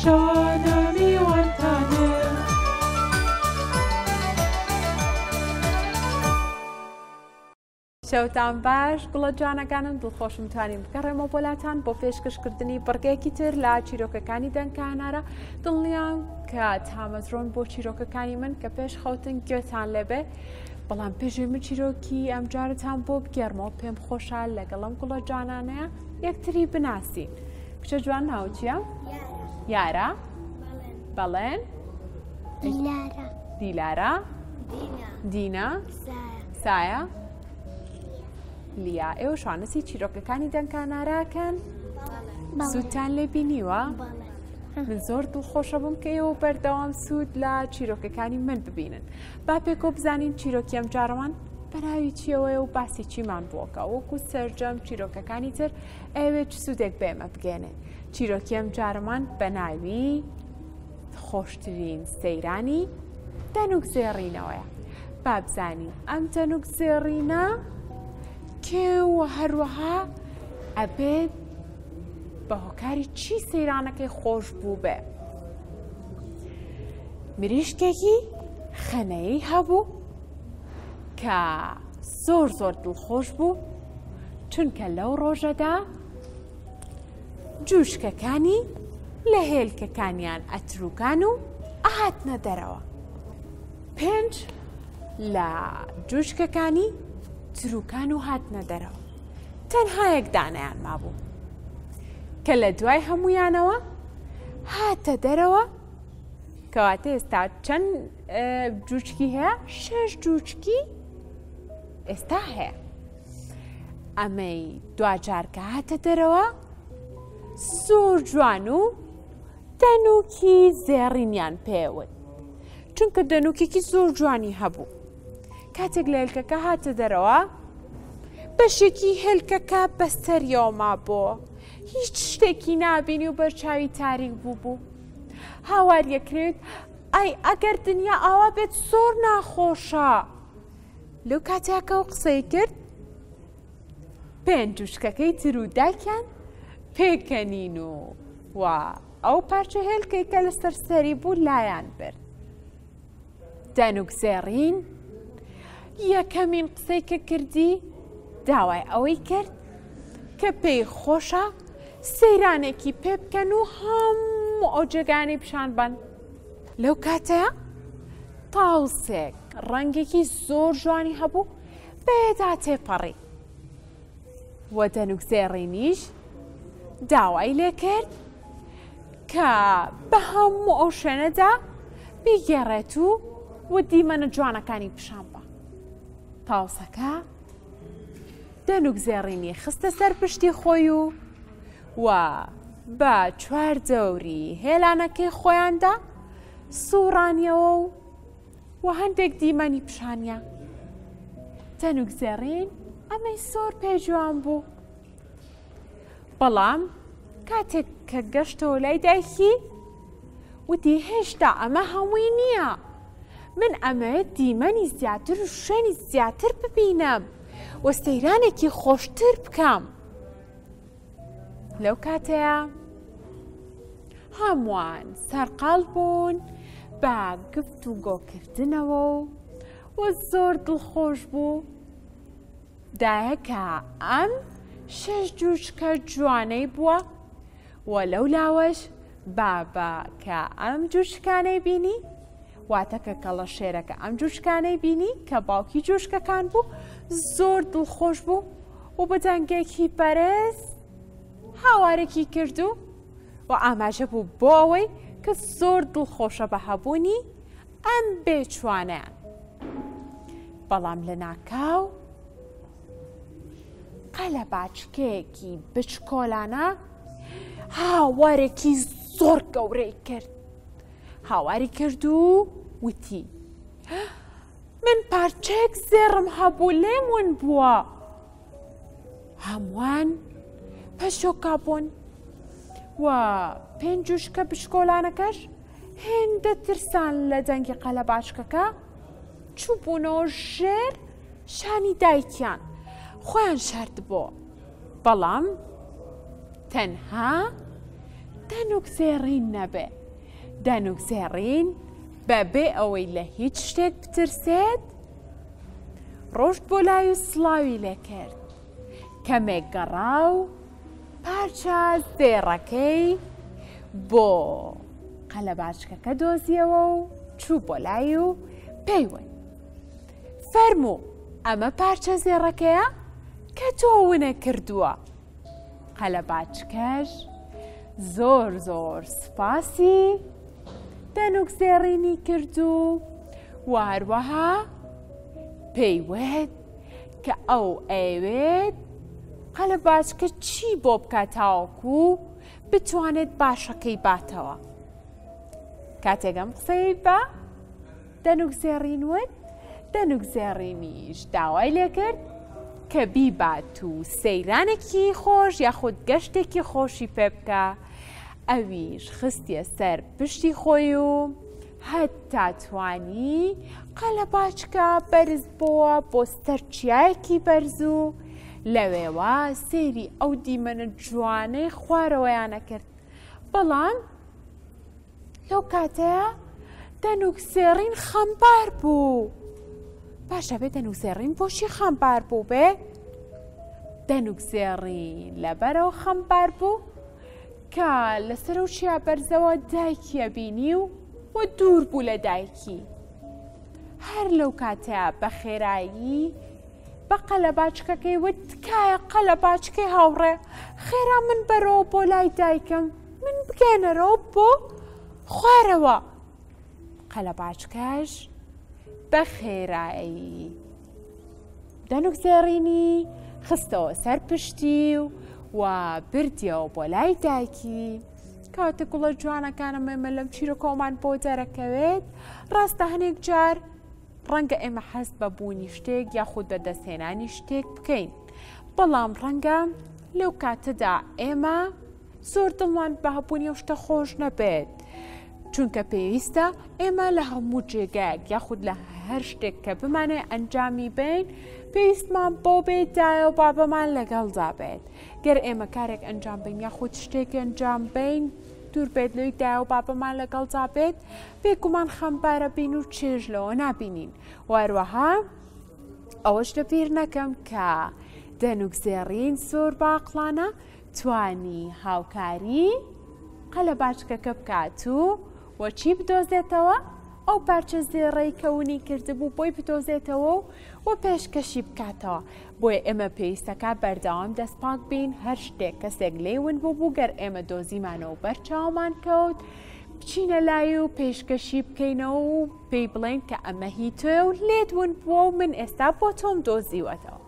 شەوانە میوانتانم. شەوتان باش دڵە جوانەکانم دڵخۆشم توانیم بگەڕێمەوە بۆلاتان بۆ پێشکەشکردنی بڕگەیەکی تر لە چیرۆکەکانی دەنکانارە دڵنیام کە تامەزرۆن بۆ چیرۆکەکانی من کە پێش خەوتن گوێتان لەبێ بەڵام پێشێ من چیرۆکی ئەم جارتان بۆ بگێرمەوە پێم خۆشە لەگەڵم گوڵە جوانانەیە یەکتری بناسین. کچە جوان ناوە چییە؟ یارە بەڵێن دیلارە دینا سایە لیا ئێوە شانسی چیرۆکەکانی دەنکاناراکەن سووتان لێ بینیوە من زۆر دڵخۆشە بم کە ئێوە بەردەوام سوود لە چیرۆکەکانی من ببینن با پێکۆ بزانین چیرۆکیەم جارەوان بەراوی چیەوەی و باسی چیمان بووکە وەکو سرجەم چیرۆکەکانی تر ئەیەوێ چ سوودێک بێمە بگەێنێ چیرۆکی ئەم جارەمان بە ناوی خۆشترین سەیرانی دەنوک زێڕینەوەیە بابزانین ئەم جەنوک زێڕینە کێ و هەروەها ئەبێت بە هۆکاری چی سەیرانەکەی خۆش بوو بێ مریشکێکی خەنەی هەبوو کە زۆر زۆر دڵخۆش بوو چونکە لەو ڕۆژەدا جوشکەکانی لە هێلکەکانیان ئەتروکان و ئەهاتنە دەرەوە پێنج لە جوشکەکانی تروکان و هاتنە دەرەوە تەنها یەک دانیان مابوو کە لە دوای هەمویانەوە هاتە دەرەوە کەواتە ئێستا چەند جوچکی هەیە شش جوچکی ئێستا هەیە ئەمەی دواجار کە هاتە دەرەوە زۆر جوان و دەنووکی زێڕینیان پێوت چونکە دەنووکێکی زۆر جوانی هەبوو کاتێک لە هلکەکە هاتە دەرەوە بەشێکی هلکەکە بەستەریەوە ما بۆ هیچ شتێکی نابینی و بەرچاوی تاریک بوو بوو هاوار یەکرێت ئای ئەگەر دنیا ئاوا بێت زۆر ناخۆشە. لەو کاتیاکە و قسەی کرد پێنج وشکەکەی تر و داکیان پێکەنین و و ئەو پارچە هێلکەی کە لە سەرسەری بوو لایەن برد دەنوک زێڕین یەکەمین قسەی کە کردی داوای ئەوەی کرد کە پێی خۆشە سەیرانێکی پێ بکەن و هەموو ئەو جێگانی پیشان بن لەو کاتەیە تاوسێک ڕەنگێکی زۆر جوانی هەبوو بەیەدا تێپەڕی وە دەنوک زێڕینیش داوای لێ کرد کە بە هەموو ئەو شوێنەدا بیگێڕێت و و دیمەنە جوانەکانی پیشان بە تاوسەکە دەنوک زێڕینی خستە سەر پشتی خۆی و و بە چواردەوری هێلانەکەی خۆیاندا سوڕانیەوە و و هەندێک دیمەنی پیشانیا تەنوک زێڕین ئەمەی سۆر پێجوان بوو بەڵام کاتێک کە گەشتەوە لای دایکی وتی هێشتا ئەمە هەمووی نییە من ئەمەوێت دیمەنی زیاتر و شوێنی زیاتر ببینم و سەیرانێکی خۆشتر بکەم لەو کاتەیە هەمووان سەرقال بوون بە گفت و گۆکردنەوە و وە زۆر دڵخۆش بوو دایەکە ئەم شەش جوشکە جوانەی بووە وە لەو لاوەش بابا کە ئەم جوشکانەی بینی واتە کە کەڵەشێرەکە ئەم جووچکانەی بینی کە باوکی جووشکەکان بوو زۆر دڵخۆش بوو و بەدەنگێکی بەرز هاوارێکی کرد و و ئاماژە بوو بۆ ئەوەی کە زۆر دڵخۆشە بە هەبوونی ئەم بێچوانیان بەڵام لە ناکاو قەلە باچکەیەکی بچکۆلانە هاوارێکی زۆر گەورەی کرد هاواری کرد و وتی من پارچەیەک زێڕم هەبوو لێم ون بووە هەمووان پەشۆکا بوون و پێنج و شکە بشکۆلانەکەش هێندە ترسان لە دەنگی قەلە باشکەکە چوبوونەوە ژێر شانی دایکیان خۆیان شارد بۆ بەڵام تەنها دەنوک زێڕین نەبێ دەنوک زێڕین بەبێ ئەوەی لە هیچ شتێک بترسێت ڕۆشت بۆ لای و سڵاوی لێکرد کەمێک گەڕا و پارچە زێڕەکەی بۆ قەلەباچکەکە دۆزیەوە و چوو بۆ لای و پێیوت فەرموو ئەمە پارچە زێڕەکەیە کە تۆ ونە کردووە قەلەباچکەش زۆر زۆر سوپاسی دەنوک زێڕینی کرد و واروەها پێیوت کە ئەو ئەوێت قەلە باچکە چی بۆ بکە تاوەکو بتوانێت باشەکەی باتەوە کاتێکم قسەی بە دەنوک زێڕین وت، دەنوک زێڕینیش داوای لێکرد کە بیبات و سەیرانێکی خۆش یاخود گەشتێکی خۆشی پێ بکا، ئەویش خستیە سەر پشتی خۆی و هەتا توانی قەلەباچکە بەرز بۆوە بۆ سەر چیایەکی بەرز و لەوێوە سەیری ئەو دیمەنە جوانەی خوارەوەیانە کرد، بەڵام، لەو کاتەیە دەنوک سێڕین خەمبار بوو باشە بێ دەنوک سێڕین بۆشی خەمبار بوو بێ دەنوک سێڕی لەبەرەوە خەمبار بوو کە لەسەر و چیا بەرزەوە دایکیە بینی و و دوور بوو لە دایکی هەر لەو کاتەیە بە خێرایی بە قەلەباچکەکەی وت تکایە قەلەباچکەی هاوڕێ خێرا من بەرەوە بۆ لای دایکم من بگەێنەرەوە بۆ خوارەوە قەلەباچکەش بە خێرایی دەنوک زێڕینی خستەوە سەر پشتی و و بردیەوە بۆ لای دایکی کاتە گوڵە جوانەکانە مەمە لەم چیرۆکۆمان بۆ دەرەکەوێت ڕاستە هەنێک جار ڕەنگە ئێمە حەز بە بوونی شتێک یاخود بەدەستهێنانی شتێک بکەین بەڵام ڕەنگە لەو کاتەدا ئێمە زۆر دڵمان بە هەبوونی و شتە خۆش نەبێت. چونکە پێویستە ئێمە لە هەموو جێگایەک یاخود لە هەر شتێک کە بمانێ ئەنجامی بین پێویستمان بۆ بێت دایە و بابەمان لەگەڵدا بێت گەر ئێمە کارێک ئەنجام بین یاخود شتێک ئەنجام بین دوور بێت لۆی دایە و بابەمان لەگەڵدا بێت بێگومان خەمبارە بین و چێژ لەوە نابینین واروەها ئەوەش لەبیر نەکەم کە دەنوک زێڕین زۆر باقلانە توانی هاوکاری قەلە باچکەکە بکات و وەچی بدۆزێتەوە ئەو پارچە زێڕەی کەونی کردبوو بۆی بدۆزێتەوە و وە پێشکەشی بکاتەوە بۆیە ئێمە پێویستەکا بەردەوام دەستپاک بین هەر شتێک کەسێک لێی ون بوو بوو گەر ئێمە دۆزیمانەوە بەر چاومان کەوت بچینە لای و پێشکەشی بکەینەوە و پێی بڵێن کە ئەمە هی تۆێ و لێت ون بووە و من ئێستا بۆ تۆم دۆزیوەتەوە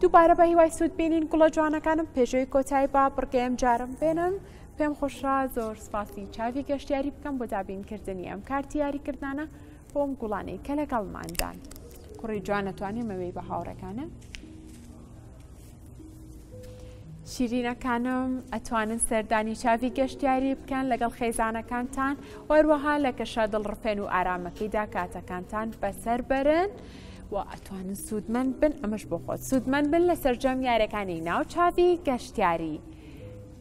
دووبارە بە هیوای سوود بینین گوڵە جوانەکانم پێشوی کۆتایی با بڕگەم جارم بێنم پێم خۆشرا زۆر سپاسی چاوی گەشتیاری بکەم بۆ دابینکردنی ئەم کارتی یاریکردانە بۆم گوڵانی کە لەگەڵماندان کوڕی جوانە توانێ مەوەی بە هاوڕەکانە شیرینەکانم ئەتوانن سەردانی چاوی گەشتیاری بکەن لەگەڵ خێزانەکانتان وەروەها لە کەشە دڵڕفێن و ئارامەکەیدا کاتەکانتان بەسەر بەرن. و ئەتوانن سوودمەند بن ئەمەش بۆ خۆت سوودمەند بن لە سەررجەم یارەکانی ناو چاوی گەشتیاری.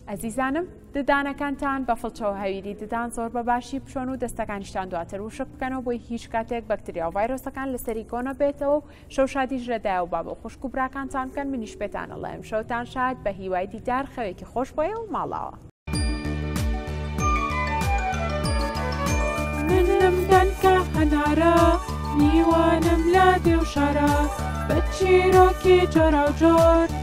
ئەزیزانم ددانەکانتان بە فڵچەوە هەویری ددان زۆر بە باشی بشۆن و دەستەکانیشتان دواتر وشک بکەنەوە بۆی هیچ کاتێک بەکتریا و ڤایرۆسەکان لەسەری کۆنە بێتەوە و شەو شادیش لەدایە و بابە خوشک و براکانتان بکەن منیش پێتانەڵێم شەوتان شاد بە هیوای دیدار خەوێکی خۆش بۆیە و ماڵاوە. منم دەنکە هەنارە میوانم لە دێو شارە بە چیرۆکی جۆراوجۆر